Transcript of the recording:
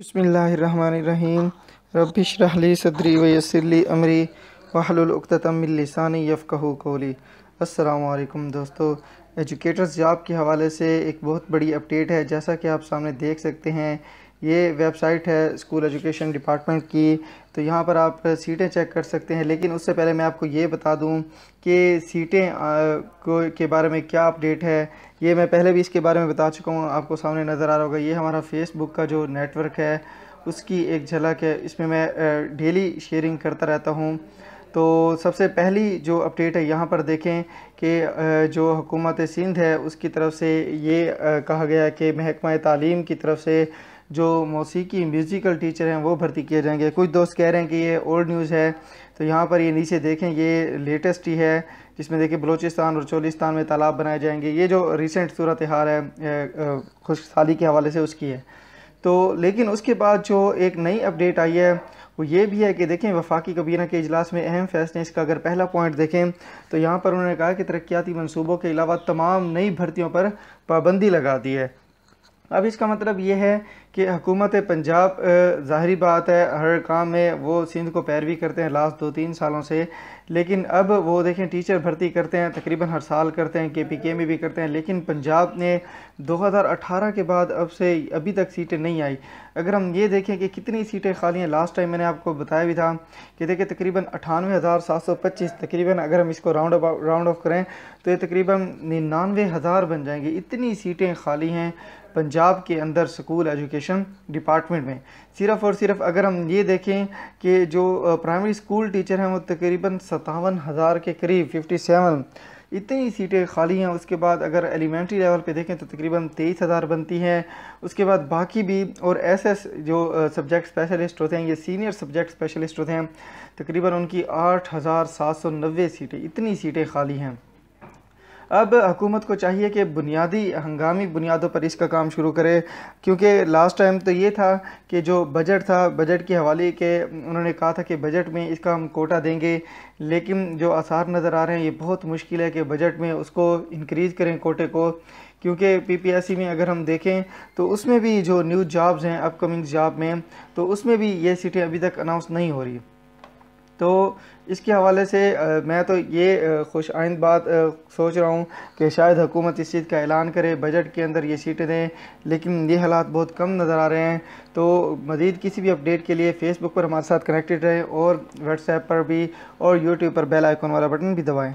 बसमीम रबिश रहली सदरी वसरली अमरी। वाहलुलतमिलसानी यफ़क़हू कोली। असलकम दोस्तों। एजुकेटर्स जॉब के हवाले से एक बहुत बड़ी अपडेट है। जैसा कि आप सामने देख सकते हैं ये वेबसाइट है स्कूल एजुकेशन डिपार्टमेंट की तो यहाँ पर आप सीटें चेक कर सकते हैं। लेकिन उससे पहले मैं आपको ये बता दूँ कि सीटें को, के बारे में क्या अपडेट है, ये मैं पहले भी इसके बारे में बता चुका हूँ, आपको सामने नज़र आ रहा होगा। ये हमारा फेसबुक का जो नेटवर्क है, उसकी एक झलक है। इसमें मैं डेली शेयरिंग करता रहता हूँ। तो सबसे पहली जो अपडेट है, यहाँ पर देखें कि जो हुकूमत सिंध है, उसकी तरफ़ से ये कहा गया कि महकमा तालीम की तरफ़ से जो मौसीकी म्यूज़िकल टीचर हैं, वो भर्ती किए जाएँगे। कुछ दोस्त कह रहे हैं कि ये ओल्ड न्यूज़ है तो यहाँ पर ये नीचे देखें, ये लेटेस्ट ही है, जिसमें देखिए बलूचिस्तान और चोलिस्तान में तालाब बनाए जाएँगे। ये जो रिसेंट सूरत हाल है खुशहाली के हवाले से उसकी है। तो लेकिन उसके बाद जो एक नई अपडेट आई है, वो ये भी है कि देखें, वफाकी कबीना के अजलास में अहम फैसले, इसका अगर पहला पॉइंट देखें तो यहाँ पर उन्होंने कहा कि तरक्याती मनसूबों के अलावा तमाम नई भर्तियों पर पाबंदी लगा दी है। अब इसका मतलब ये है कि हुकूमत पंजाब ज़ाहरी बात है, हर काम में वो सिंध को पैरवी करते हैं लास्ट दो तीन सालों से। लेकिन अब वो देखें, टीचर भर्ती करते हैं, तकरीबन हर साल करते हैं के पी के में भी करते हैं। लेकिन पंजाब ने 2018 के बाद अब से अभी तक सीटें नहीं आई। अगर हम ये देखें कि कितनी सीटें खाली हैं, लास्ट टाइम मैंने आपको बताया भी था कि देखिए, तकरीबन अठानवे हज़ार सात सौ पच्चीस, तकरीबन अगर हम इसको राउंड राउंड ऑफ़ करें तो ये तकरीबन निन्यानवे हज़ार बन जाएँगे। इतनी सीटें खाली हैं, पंजाब के अंदर स्कूल एजुकेशन डिपार्टमेंट में। सिर्फ़ और सिर्फ़ अगर हम ये देखें कि जो प्राइमरी स्कूल टीचर हैं वो तकरीबन सतावन हज़ार के करीब फिफ्टी सेवन इतनी सीटें खाली हैं। उसके बाद अगर एलिमेंट्री लेवल पे देखें तो तकरीबन तेईस हज़ार बनती हैं। उसके बाद बाकी भी और एस जो सब्जेक्ट स्पेशलिस्ट होते हैं, ये सीनियर सब्जेक्ट स्पेशलिस्ट होते हैं, तकरीबन उनकी आठ हज़ार सात सौ नब्बे सीटें, इतनी सीटें खाली हैं। अब हुकूमत को चाहिए कि बुनियादी हंगामी बुनियादों पर इसका काम शुरू करे, क्योंकि लास्ट टाइम तो ये था कि जो बजट था बजट के हवाले के उन्होंने कहा था कि बजट में इसका हम कोटा देंगे, लेकिन जो आसार नज़र आ रहे हैं, ये बहुत मुश्किल है कि बजट में उसको इंक्रीज़ करें कोटे को, क्योंकि पीपीएससी में अगर हम देखें तो उसमें भी जो न्यू जॉब्स हैं अपकमिंग जॉब में तो उसमें भी ये सीटें अभी तक अनाउंस नहीं हो रही। तो इसके हवाले से मैं तो ये खुश आइंद बात सोच रहा हूँ कि शायद हुकूमत इस चीज़ का ऐलान करे, बजट के अंदर ये सीटें दें, लेकिन ये हालात बहुत कम नज़र आ रहे हैं। तो मज़ीद किसी भी अपडेट के लिए फ़ेसबुक पर हमारे साथ कनेक्टेड रहें और व्हाट्सएप पर भी और यूट्यूब पर बेल आइकॉन वाला बटन भी दबाएँ।